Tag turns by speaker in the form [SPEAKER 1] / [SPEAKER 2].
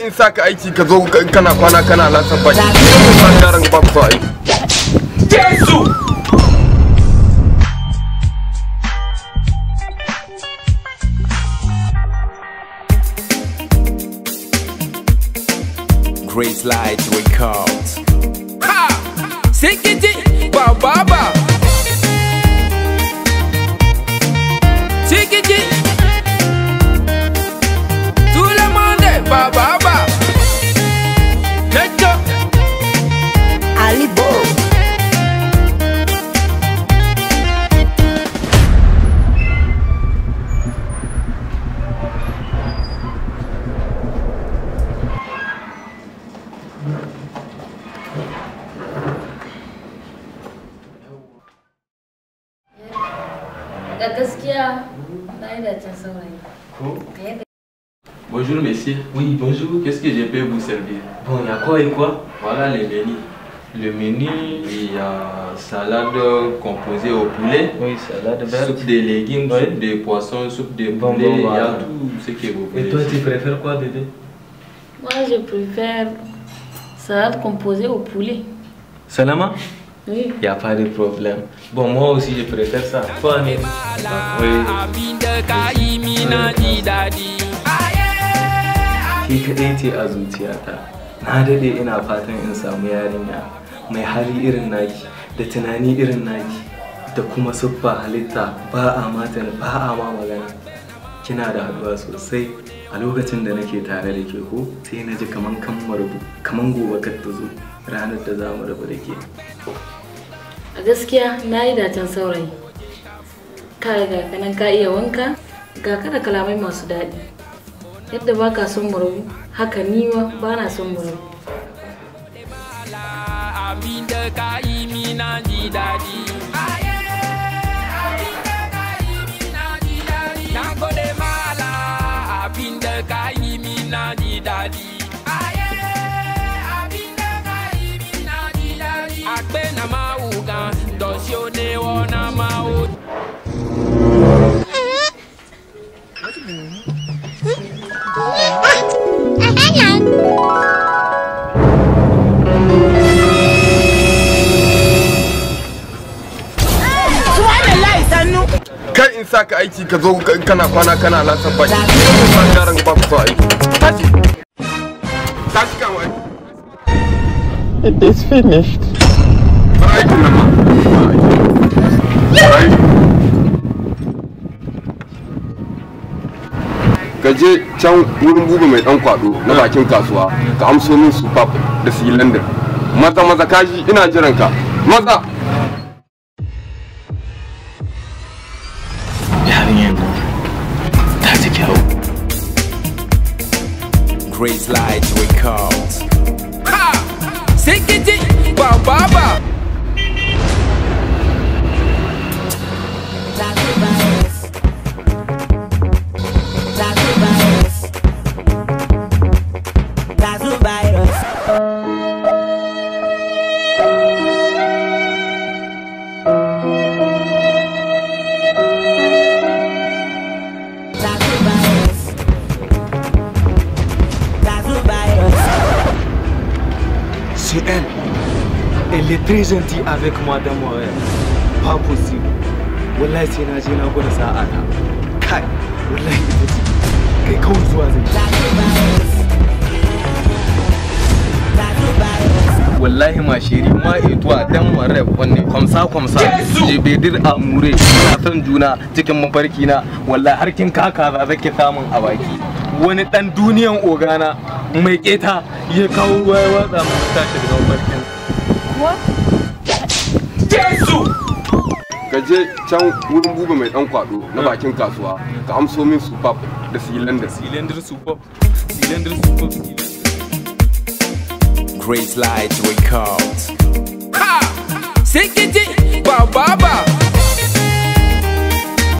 [SPEAKER 1] kai in sa ka aiki ka zo kana kwana kana lasan baki sa yaran ba ku aiki
[SPEAKER 2] Jesu!
[SPEAKER 3] Grace Light Records.
[SPEAKER 2] Ha! Sikiti! Ba ba ba!
[SPEAKER 4] Da gaskiya na yi da can saurayi. Da yadda
[SPEAKER 5] Bonjour messieurs.
[SPEAKER 6] Oui, bonjour.
[SPEAKER 5] Qu'est-ce que je peux vous servir?
[SPEAKER 6] Bon, il y a quoi et quoi?
[SPEAKER 5] Voilà les menus.
[SPEAKER 6] Le menu?
[SPEAKER 5] Il y a salade composée au poulet,
[SPEAKER 6] Oui, salade verte.
[SPEAKER 5] soupe de légumes,
[SPEAKER 6] Oui.
[SPEAKER 5] soupe de poisson, soupe de
[SPEAKER 6] Bon,
[SPEAKER 5] poulet.
[SPEAKER 6] bon,
[SPEAKER 5] Il y a tout ce que vous voulez.
[SPEAKER 6] Et toi, tu préfères quoi, bébé?
[SPEAKER 4] Moi je préfère salade composée au poulet.
[SPEAKER 6] Salama? Il n'y a pas de problème. Bon, moi aussi, je préfère ça.
[SPEAKER 2] Ji daɗi.
[SPEAKER 6] Ki kaɗai ce a zuciyata. Na daɗe ina fatan in samu yarinya mai hali irin naki da tunani irin naki da kuma siffa halitta ba a mata ba a ma magana. Kina da haɗuwa sosai a lokacin da nake tare da ke ko sai na ji kaman kan gobe kar ta zo ranar da za mu rabu da ke.
[SPEAKER 4] A gaskiya na yi da can saurayi. Ka ga kanan ka iya wanka ga kada kalamai masu daɗi. Yadda ba ka son mu rabu, haka ni ba na son mu rabu.
[SPEAKER 2] Abinda ka yi ji daɗi.
[SPEAKER 1] Kai in sa ka aiki ka zo kana kwana kana lasan baki. Sa yaran ba ku aiki. Tashi. Tashi kan wani.
[SPEAKER 7] It is finished.
[SPEAKER 1] ma aiki ka je can wurin buba mai dan kwado na bakin kasuwa ka amso min su pap da silindir maza maza kashi ina jiran ka. Maza.
[SPEAKER 3] Grace Light Records.
[SPEAKER 2] Ha! Sikiti! Ba ba ba!
[SPEAKER 6] C'est elle. Elle est très gentille avec moi dans mon rêve. Pas possible. Wallahi sai na je na gwada sa'a ta. Kai, wallahi ita ce. Kai kawai zuwa zai. Wallahi ma shiri ma etuwa dan mon rêve wanne kwamsa kwamsa. Je bedir amure. Ina son juna cikin mafarki na. Wallahi har kin kaka za zake samun a baki. Wani dan duniyan ogana mai keta ya kawo ruwa ya watsa mu tashi daga mafarkin.
[SPEAKER 2] Jesu!
[SPEAKER 1] ka je can wurin buba mai dan kwado na bakin kasuwa ka amso min su pap da silindir
[SPEAKER 6] Cylinder super. Cylinder super. Cylinder.
[SPEAKER 3] Grace Light Records.
[SPEAKER 2] Ha! Sikiti! Ba ba ba!